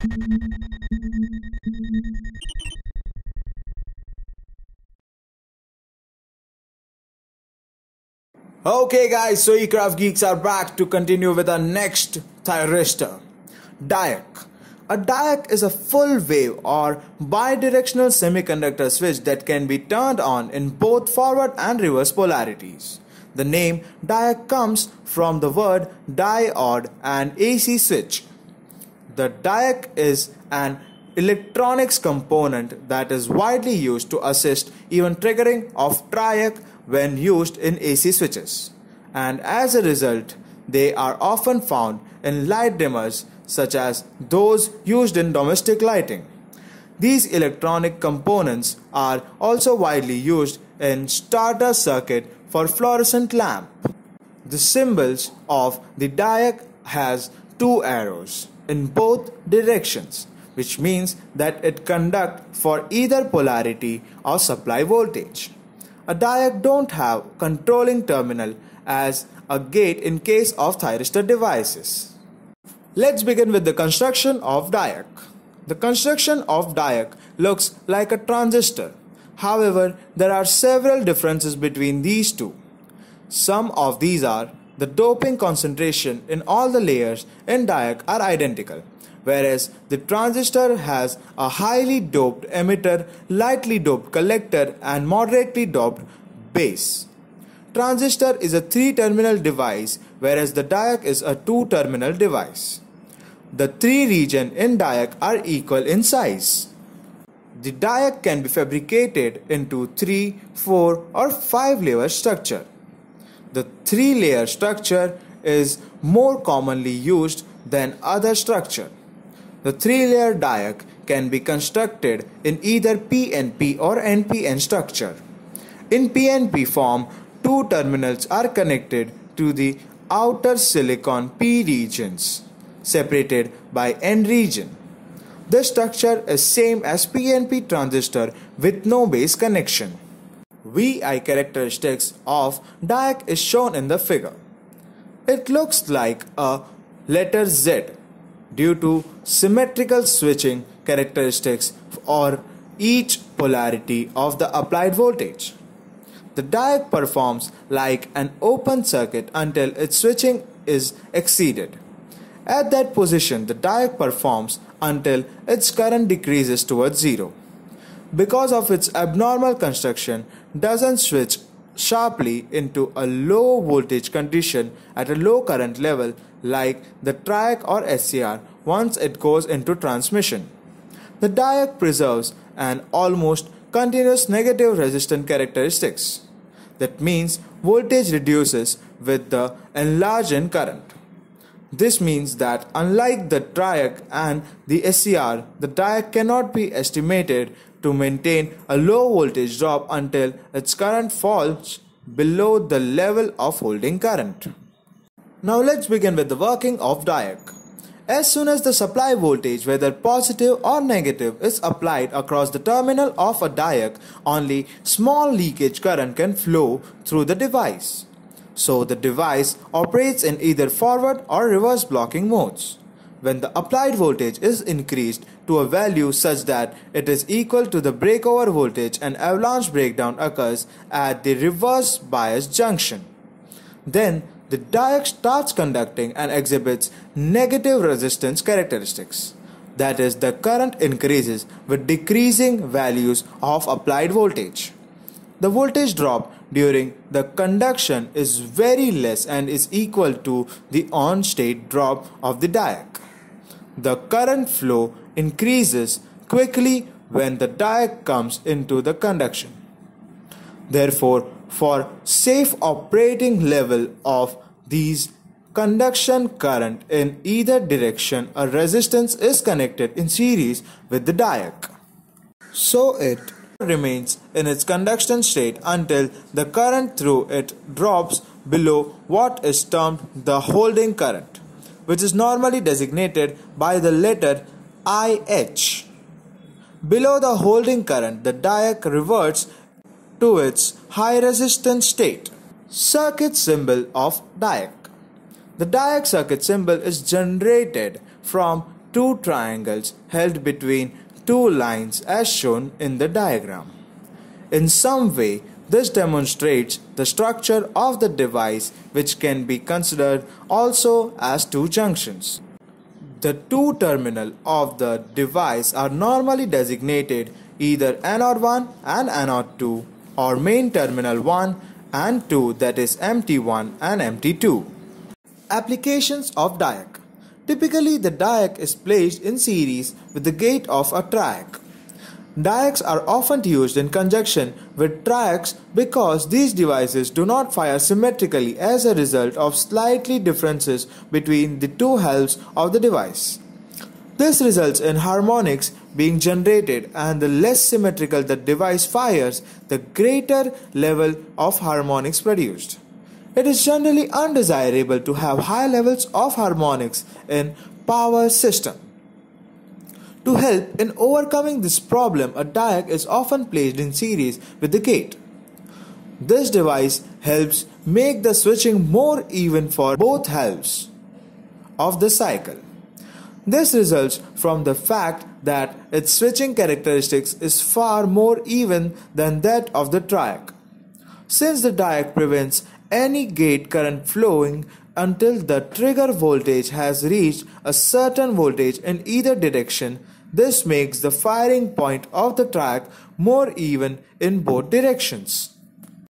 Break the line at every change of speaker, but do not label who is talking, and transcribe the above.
Okay guys, so Ekraft Geeks are back to continue with our next thyristor, DIAC. A DIAC is a full wave or bidirectional semiconductor switch that can be turned on in both forward and reverse polarities. The name DIAC comes from the word diode and AC switch. The DIAC is an electronics component that is widely used to assist even triggering of triac when used in AC switches, and as a result, they are often found in light dimmers such as those used in domestic lighting. These electronic components are also widely used in starter circuit for fluorescent lamp. The symbols of the DIAC has two arrows in both directions which means that it conduct for either polarity or supply voltage. A DIAC don't have controlling terminal as a gate in case of thyristor devices. Let's begin with the construction of DIAC. The construction of DIAC looks like a transistor. However, there are several differences between these two. Some of these are the doping concentration in all the layers in DIAC are identical whereas the transistor has a highly doped emitter, lightly doped collector and moderately doped base. Transistor is a three-terminal device whereas the DIAC is a two-terminal device. The three regions in DIAC are equal in size. The DIAC can be fabricated into 3, 4 or 5 layer structure. The 3 layer structure is more commonly used than other structure. The three-layer DIAC can be constructed in either PNP or NPN structure. In PNP form, two terminals are connected to the outer silicon P regions, separated by N region. The structure is same as PNP transistor with no base connection. VI characteristics of DIAC is shown in the figure. It looks like a letter Z due to symmetrical switching characteristics or each polarity of the applied voltage. The DIAC performs like an open circuit until its switching is exceeded. At that position, the DIAC performs until its current decreases towards zero. Because of its abnormal construction, doesn't switch sharply into a low voltage condition at a low current level like the triac or SCR once it goes into transmission. The DIAC preserves an almost continuous negative resistance characteristics. That means voltage reduces with the enlarged current. This means that unlike the triac and the SCR, the DIAC cannot be estimated to maintain a low voltage drop until its current falls below the level of holding current. Now let's begin with the working of DIAC. As soon as the supply voltage, whether positive or negative, is applied across the terminal of a DIAC, only small leakage current can flow through the device. So the device operates in either forward or reverse blocking modes. When the applied voltage is increased to a value such that it is equal to the breakover voltage, an avalanche breakdown occurs at the reverse bias junction. Then the DIAC starts conducting and exhibits negative resistance characteristics. That is, the current increases with decreasing values of applied voltage. The voltage drop during the conduction is very less and is equal to the on state drop of the DIAC. The current flow increases quickly when the DIAC comes into the conduction. Therefore, for safe operating level of these conduction current in either direction a resistance is connected in series with the DIAC. So it remains in its conduction state until the current through it drops below what is termed the holding current, which is normally designated by the letter IH. Below the holding current, the diac reverts to its high resistance state. Circuit symbol of diac. The diac circuit symbol is generated from two triangles held between two lines as shown in the diagram. In some way, this demonstrates the structure of the device which can be considered also as two junctions. The two terminal of the device are normally designated either anode 1 and anode 2 or main terminal 1 and 2 that is MT1 and MT2. Applications of DIAC Typically the DIAC is placed in series with the gate of a triac. Diacs are often used in conjunction with triacs because these devices do not fire symmetrically as a result of slightly differences between the two halves of the device. This results in harmonics being generated and the less symmetrical the device fires, the greater level of harmonics produced. It is generally undesirable to have high levels of harmonics in power system. To help in overcoming this problem, a diac is often placed in series with the gate. This device helps make the switching more even for both halves of the cycle. This results from the fact that its switching characteristics is far more even than that of the triac. Since the diac prevents any gate current flowing until the trigger voltage has reached a certain voltage in either direction, this makes the firing point of the triac more even in both directions.